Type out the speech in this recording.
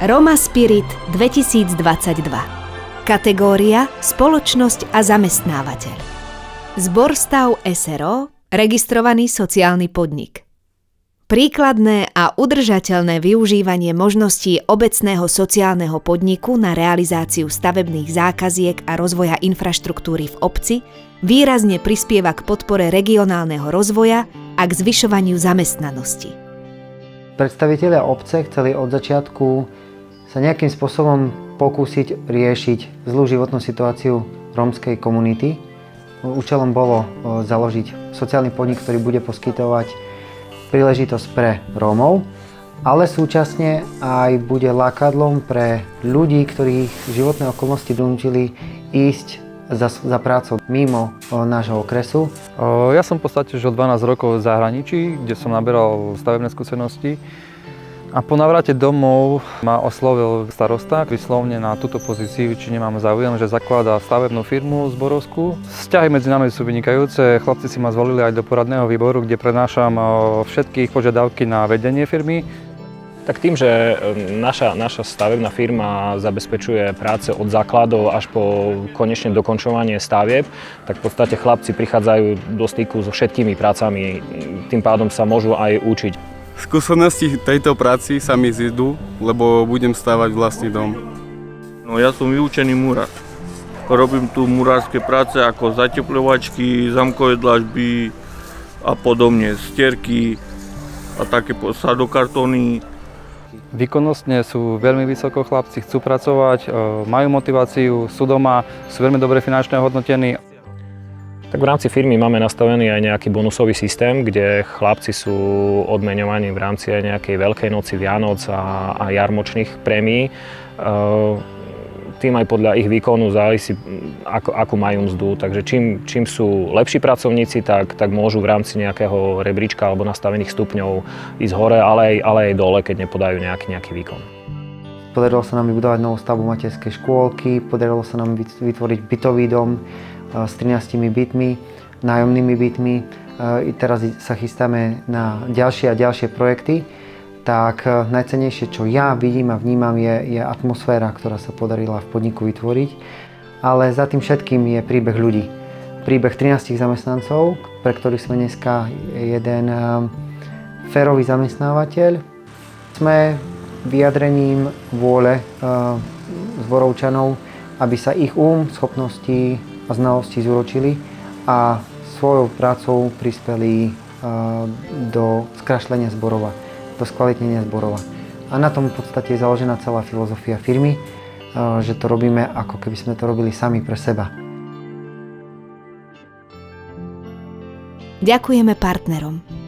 Roma Spirit 2022 Kategória Spoločnosť a zamestnávateľ. Zborstav SRO Registrovaný sociálny podnik. Príkladné a udržateľné využívanie možností obecného sociálneho podniku na realizáciu stavebných zákaziek a rozvoja infraštruktúry v obci výrazne prispieva k podpore regionálneho rozvoja a k zvyšovaniu zamestnanosti. Predstavitelia obce chceli od začiatku sa nejakým spôsobom pokúsiť riešiť zlú životnú situáciu rómskej komunity. Účelom bolo založiť sociálny podnik, ktorý bude poskytovať príležitosť pre Rómov, ale súčasne aj bude lákadlom pre ľudí, ktorých životné okolnosti donútili ísť za, za prácou mimo o, nášho okresu. Ja som v podstate už od 12 rokov v zahraničí, kde som naberal stavebné skúsenosti. A po navrate domov ma oslovil starosta vyslovne na túto pozíciu, či nemám záujem, že zakladá stavebnú firmu Zborovskú. Vzťahy medzi nami sú vynikajúce. Chlapci si ma zvolili aj do poradného výboru, kde prenášam všetky ich požiadavky na vedenie firmy. Tak tým, že naša, naša stavebná firma zabezpečuje práce od základov až po konečne dokončovanie stavieb, tak v podstate chlapci prichádzajú do styku so všetkými prácami, tým pádom sa môžu aj učiť. Skúsenosti tejto práci sa mi zidú, lebo budem stávať vlastný dom. No ja som vyučený murár. Robím tu murárske práce ako zateplovačky, zamkové dlažby a podobne, stierky a také sadokartóny. Výkonnostne sú veľmi vysoko chlapci, chcú pracovať, e, majú motiváciu, sú doma, sú veľmi dobre finančne hodnotení. Tak v rámci firmy máme nastavený aj nejaký bonusový systém, kde chlapci sú odmeňovaní v rámci aj nejakej Veľkej noci Vianoc a, a jarmočných prémií. E, tým aj podľa ich výkonu závisí, ako, akú majú mzdu. Takže čím, čím sú lepší pracovníci, tak, tak môžu v rámci nejakého rebríčka alebo nastavených stupňov ísť hore, ale aj, ale aj dole, keď nepodajú nejaký, nejaký výkon. Podarilo sa nám vybudovať novú stavbu materskej škôlky, podarilo sa nám vytvoriť bytový dom, s 13 bytmi, nájomnými bytmi. I teraz sa chystáme na ďalšie a ďalšie projekty. Tak e, najcenejšie, čo ja vidím a vnímam, je, je atmosféra, ktorá sa podarila v podniku vytvoriť. Ale za tým všetkým je príbeh ľudí. Príbeh 13 zamestnancov, pre ktorých sme dneska jeden e, férový zamestnávateľ. Sme vyjadrením vôle e, zborovčanov, aby sa ich um, schopnosti a znalosti zúročili a svojou prácou prispeli do skrašlenia zborova, do skvalitnenia zborova. A na tom v podstate je založená celá filozofia firmy, že to robíme ako keby sme to robili sami pre seba. Ďakujeme partnerom